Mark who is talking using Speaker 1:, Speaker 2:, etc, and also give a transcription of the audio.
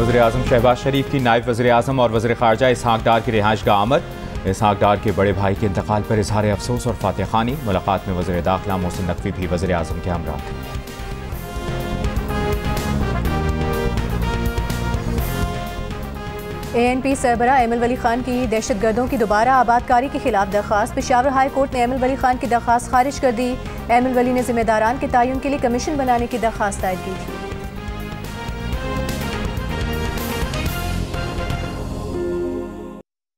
Speaker 1: वजी अजम शहबाज शरीफ की नायब वजी अजम और वजी खारजा इसहाक डार की रिहाइश का आमद इसहाक डार के बड़े भाई के इंतकाल पर इजहार अफसोस और फातह खानी। मुलाकात में वजी दाखिला मोहसिन नकवी भी वजी अजम के हमरा थे।
Speaker 2: ए एन पी सरबरा एमल वली खान की दहशत गर्दों की दोबारा आबादकारी के खिलाफ दरख्वास्त पिशावर हाई कोर्ट ने एमल वली खान की दरख्वास्त खारिज कर दी। एमल वली ने जिम्मेदारान के तयन के लिए कमीशन बनाने की दरख्वास्त दायर की थी।